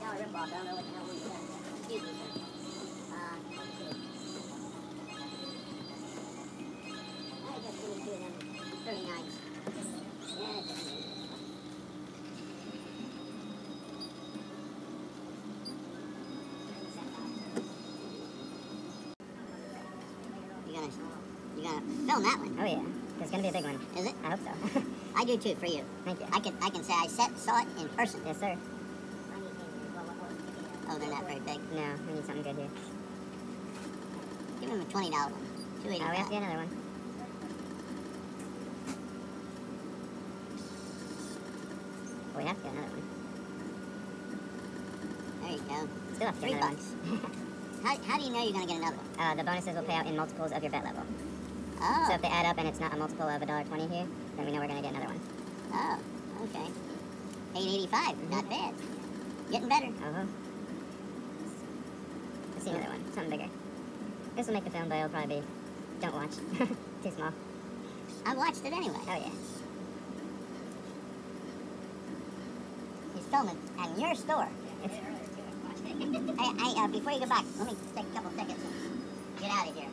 dollar ripoff. I don't know what the hell we done. Excuse me, sir. Uh, let's see. I just give me two of them 39s. Yeah, it's okay. You gonna, you gonna film that one? Oh yeah, it's gonna be a big one. Is it? I hope so. I do too, for you. Thank you. I can, I can say I set, saw it in person. Yes, sir. Oh, very big. No, we need something good here. Give him a twenty dollar one. Two eighty Oh, we have to get another one. Well, we have to get another one. There you go. Still have to Three bucks. How, how do you know you're gonna get another one? Uh, the bonuses will pay out in multiples of your bet level. Oh. So if they add up and it's not a multiple of a dollar twenty here, then we know we're gonna get another one. Oh. Okay. Eight eighty five. Mm-hmm. Not bad. Getting better. Uh-huh. Let's see another one, something bigger. This will make the film, but it'll probably be, don't watch. Too small. I watched it anyway. Oh yeah. He's filming at your store. Hey, uh, before you go back, let me take a couple seconds get out of here.